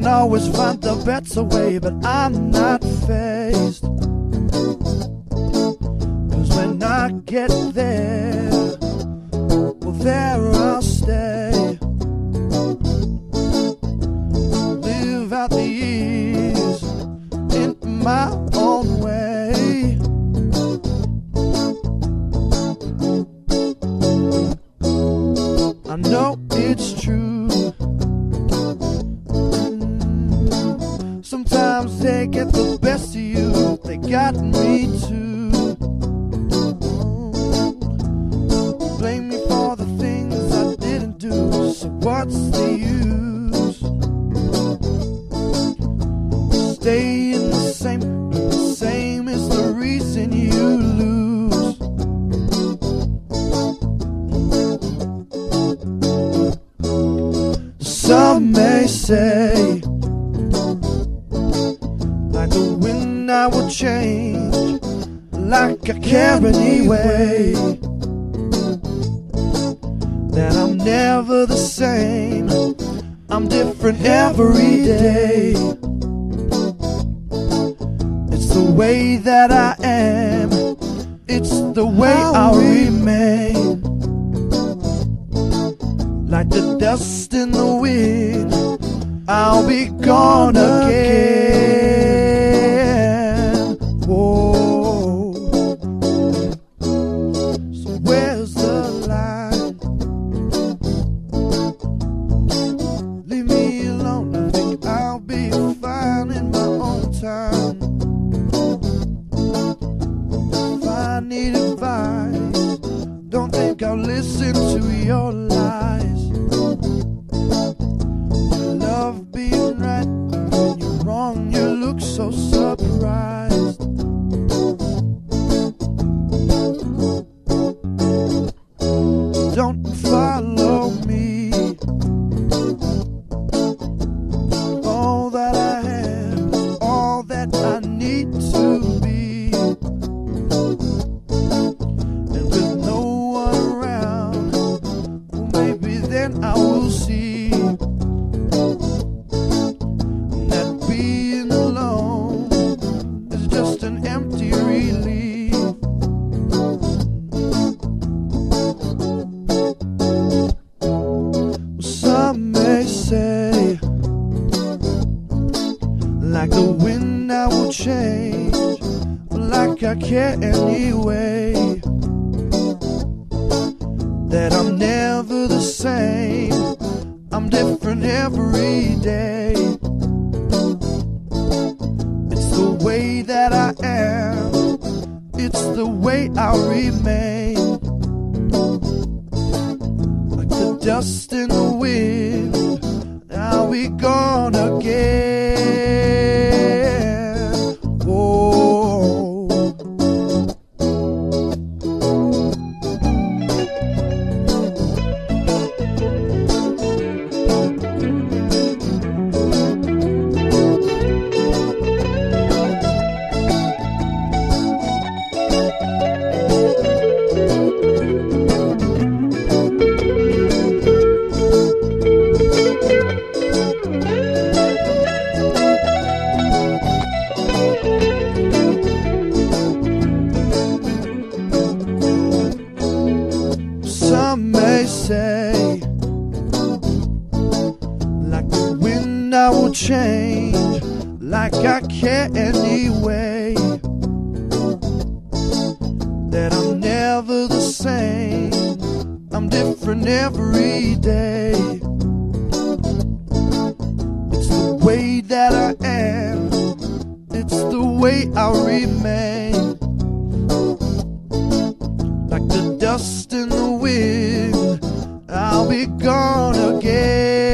can always find a better way, but I'm not faced. Cause when I get there, well, there Sometimes they get the best of you, they got me too. Blame me for the things I didn't do, so what's the use? The wind, I will change, like I care anyway. That I'm never the same, I'm different every day. It's the way that I am, it's the way I'll remain like the dust in the wind. I'll be gone again. So surprised. Like the wind, I will change, like I care anyway. That I'm never the same, I'm different every day. It's the way that I am, it's the way I'll remain. Like the dust in the wind, say, like the wind, I will change, like I care anyway. That I'm never the same, I'm different every day. like the dust in the wind. I'll be gone again.